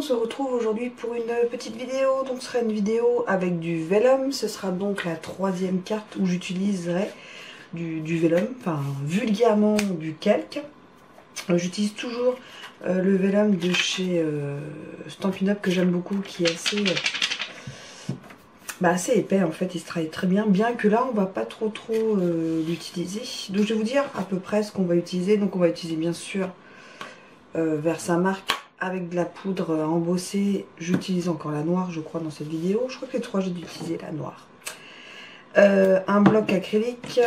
on se retrouve aujourd'hui pour une petite vidéo. Donc ce sera une vidéo avec du vellum. Ce sera donc la troisième carte où j'utiliserai du, vellum, enfin vulgairement du calque. Euh, j'utilise toujours euh, le vellum de chez euh, que j'aime beaucoup, qui est assez, bah, assez épais en fait, il se travaille très bien, bien que là on va pas trop trop l'utiliser. Donc je vais vous dire à peu près ce qu'on va utiliser. Donc on va utiliser bien sûr Versamark avec de la poudre embossée. J'utilise encore la noire, je crois, dans cette vidéo. Je crois que les trois, j'ai utilisé la noire. Euh, un bloc acrylique,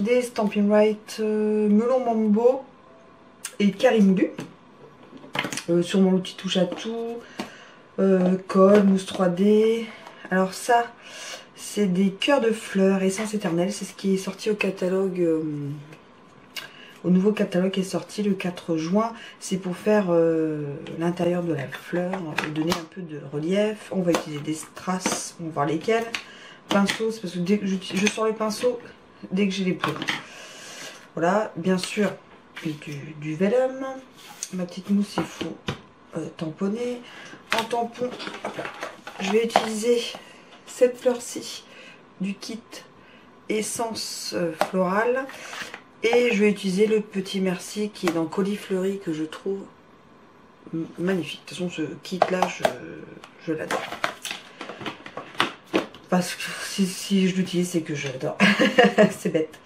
des Stampin' Right euh, Melon Mambo et Karimbu. Euh, sur mon outil touche à tout. colle, mousse 3D. Alors ça, c'est des cœurs de fleurs, essence éternelle. C'est ce qui est sorti au catalogue au nouveau catalogue qui est sorti le 4 juin. C'est pour faire euh, l'intérieur de la fleur, donner un peu de relief. On va utiliser des strass, on va voir lesquels. Pinceaux, c'est parce que dès que je, sors les pinceaux dès que j'ai les poudres. Voilà, bien sûr, du, du. Ma petite mousse, il faut euh, tamponner. En tampon, je vais utiliser cette fleur-ci du kit essence euh, florale et je vais utiliser le petit merci qui est dans Colis Fleuri que je trouve magnifique. De toute façon, ce kit-là, je, l'adore. Parce que si, je l'utilise, c'est que je l'adore. c'est bête.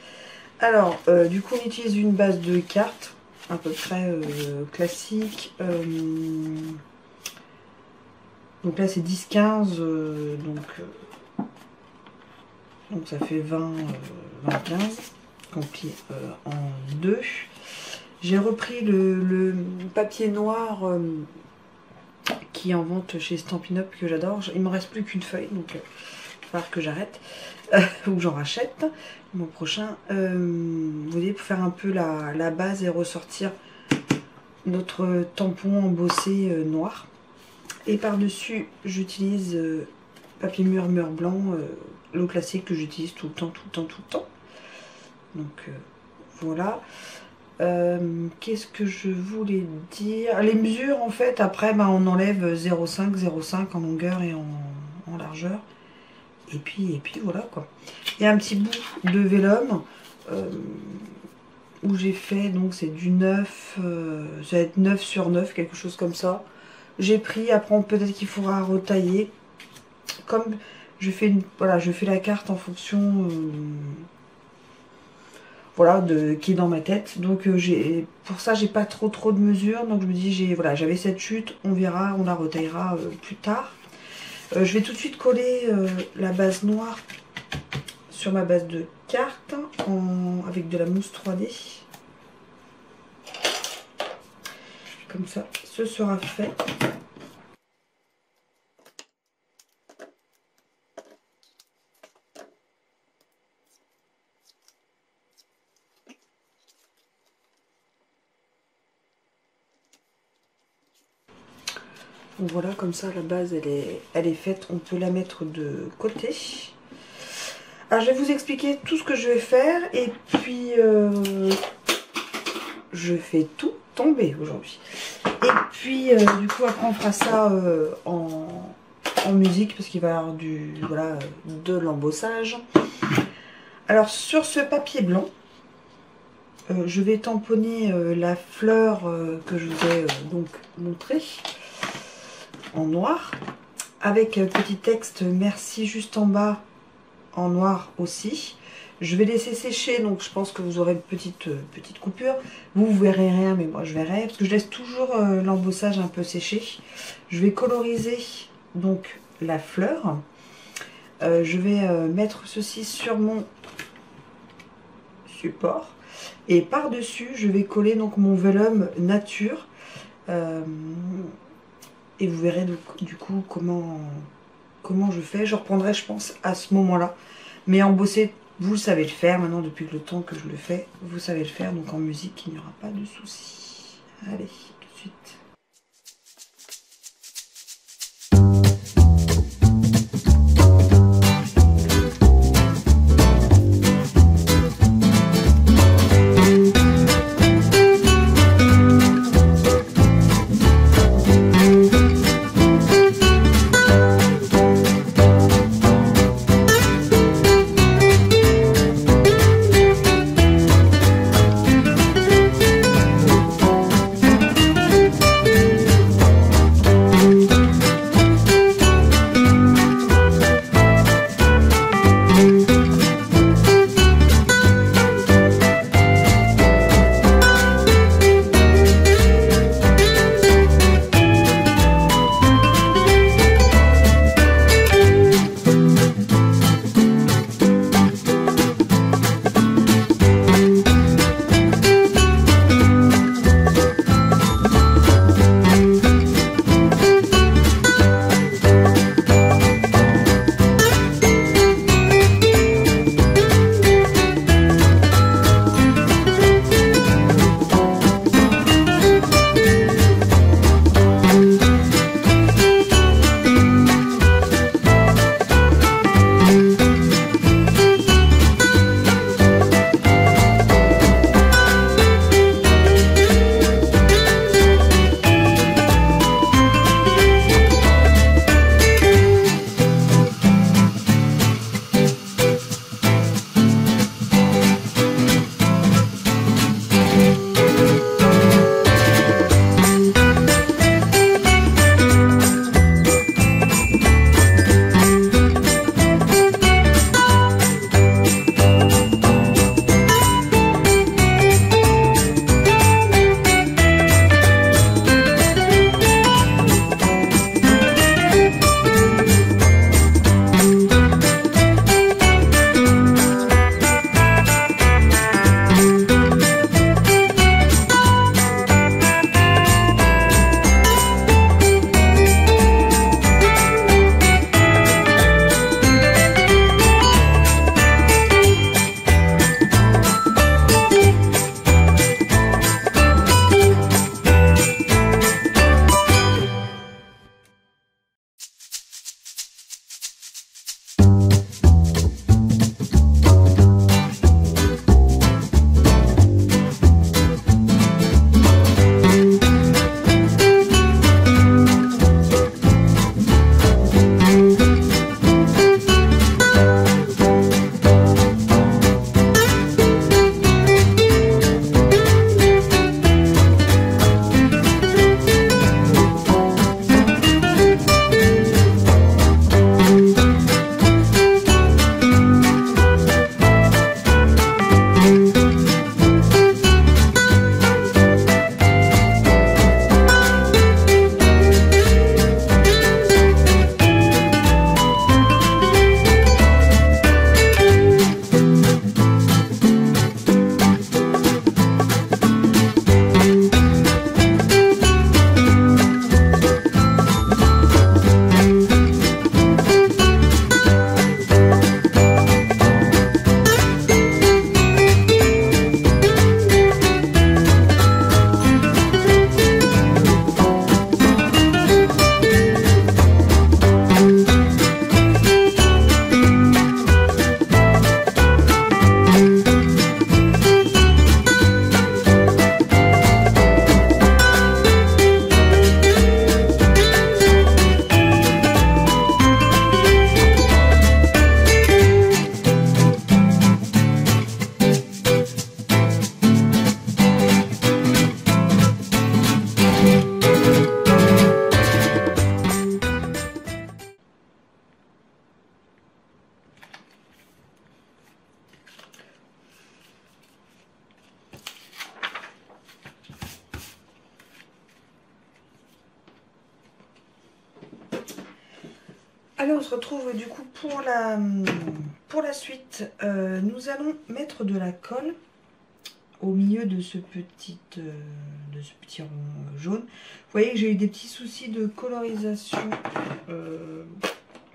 Alors, euh, du coup, on utilise une base de cartes, à peu près euh, classique. Euh, donc là, c'est 10-15, donc, donc ça fait 20, 20 euh, en deux. J'ai repris le, papier noir euh, qui est en vente chez Stampin' Up que j'adore. Il me reste plus qu'une feuille, donc il va falloir que j'arrête ou j'en rachète mon prochain. vous voyez, pour faire un peu la, base et ressortir notre tampon embossé noir. Et par-dessus, j'utilise papier murmure blanc, le classique que j'utilise tout le temps, tout le temps, tout le temps. Donc euh, voilà. Euh, qu'est-ce que je voulais dire? Les mesures, en fait, après, bah, on enlève 0,5, 0,5 en longueur et en, largeur. Et puis, et puis voilà, quoi. Il un petit bout de vélum euh, où j'ai fait, donc c'est du 9, ça va être 9 sur 9, quelque chose comme ça. J'ai pris, après peut-être qu'il faudra retailler. Comme je fais, voilà, je fais la carte en fonction voilà, de, qui est dans ma tête. Donc euh, j'ai pour ça, j'ai pas trop trop de mesures. Donc je me dis, j'ai voilà, j'avais cette chute, on verra, on la retaillera euh, plus tard. Euh, je vais tout de suite coller la base noire sur ma base de cartes avec de la mousse 3D. Comme ça, ce sera fait. Voilà, comme ça, la base, elle est, elle est faite. On peut la mettre de côté. Alors, je vais vous expliquer tout ce que je vais faire. Et puis, euh, je fais tout tomber aujourd'hui. Et puis, euh, du coup, après, on fera ça euh, en, musique. Parce qu'il va y avoir du, voilà, de l'embossage. Alors, sur ce papier blanc, je vais tamponner la fleur que je vous ai donc montré en noir. Avec petit texte merci juste en bas en noir aussi. Je vais laisser sécher, donc je pense que vous aurez une petite, euh, petite coupure. Vous, vous verrez rien, mais moi je verrai. Parce que je laisse toujours euh, l'embossage un peu séché. Je vais coloriser donc la fleur. Euh, je vais mettre ceci sur mon support. Et par-dessus, je vais coller donc mon vellum nature et vous verrez du, coup comment, comment je fais. Je reprendrai je pense à ce moment-là. Mais embosser, vous savez le faire maintenant depuis le temps que je le fais. Vous savez le faire donc en musique il n'y aura pas de souci. Allez, tout de suite. Allez, on se retrouve du coup pour la, pour la suite. Euh, nous allons mettre de la colle au milieu de ce petit, euh, de ce petit rond jaune. Vous voyez que j'ai eu des petits soucis de colorisation. Euh,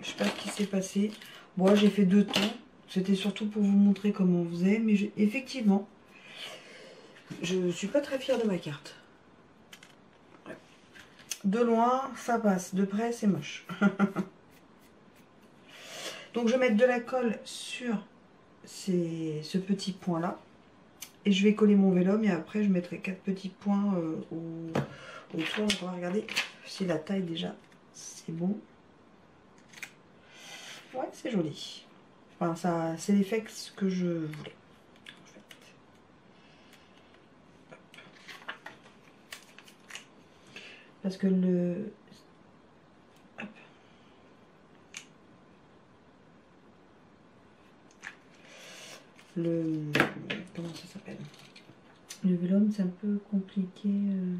je sais pas ce qui s'est passé. Moi, j'ai fait deux temps. C'était surtout pour vous montrer comment on faisait. Mais effectivement, je suis pas très fière de ma carte. De loin, ça passe. De près, c'est moche. Donc, je vais mettre de la colle sur ce petit point-là. Et je vais coller mon vélum et après je mettrai quatre petits points euh, autour. On va regarder si la taille déjà c'est bon. Ouais, c'est joli. Enfin, ça, c'est l'effet que je voulais. Parce que le... Le... Comment ça s'appelle? Le c'est un peu compliqué. Euh.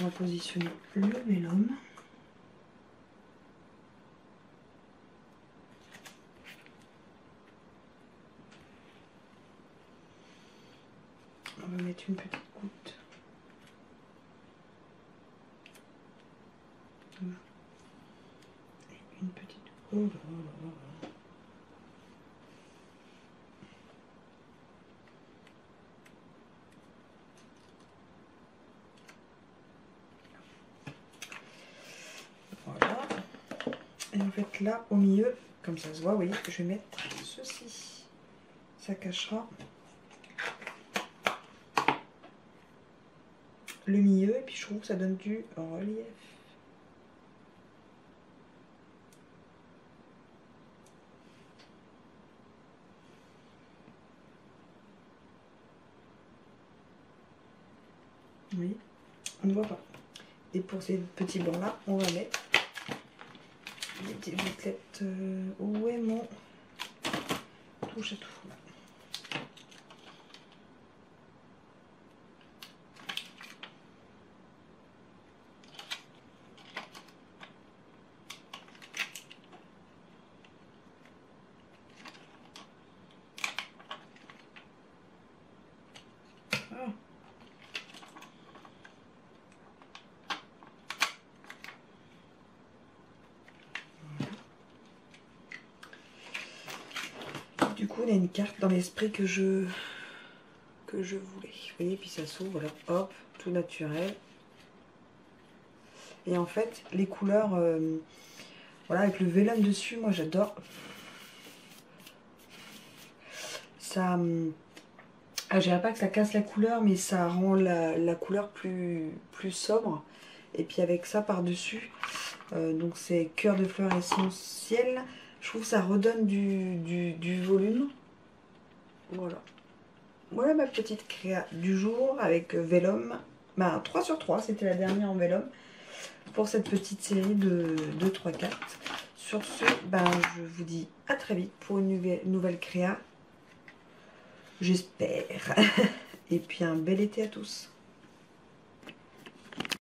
on va positionner le vélum. Une petite goutte. Et une petite... Oh Et en fait là au milieu, comme ça se voit, vous voyez, je vais mettre ceci. Ça cachera le milieu et puis je trouve que ça donne du relief. Oui, on ne voit pas. Et pour ces petits blancs là, on va mettre des petites gouttelettes. Euh, est mon touche à tout du on a une carte dans l'esprit que je que je voulais. Vous voyez, puis ça s'ouvre, hop, tout naturel. Et en fait, les couleurs, euh, voilà, avec le vélum dessus, moi j'adore. Ça, ah, je dirais pas que ça casse la couleur, mais ça rend la, couleur plus, plus sobre. Et puis avec ça par-dessus, euh, donc c'est cœur de fleurs essentiel. Je trouve que ça redonne du, volume. Voilà. Voilà ma petite créa du jour avec Vélum. Bah, 3 sur 3, c'était la dernière en Vélum. Pour cette petite série de, 3 cartes. Sur ce, ben, je vous dis à très vite pour une nouvelle, nouvelle créa. J'espère. Et puis un bel été à tous.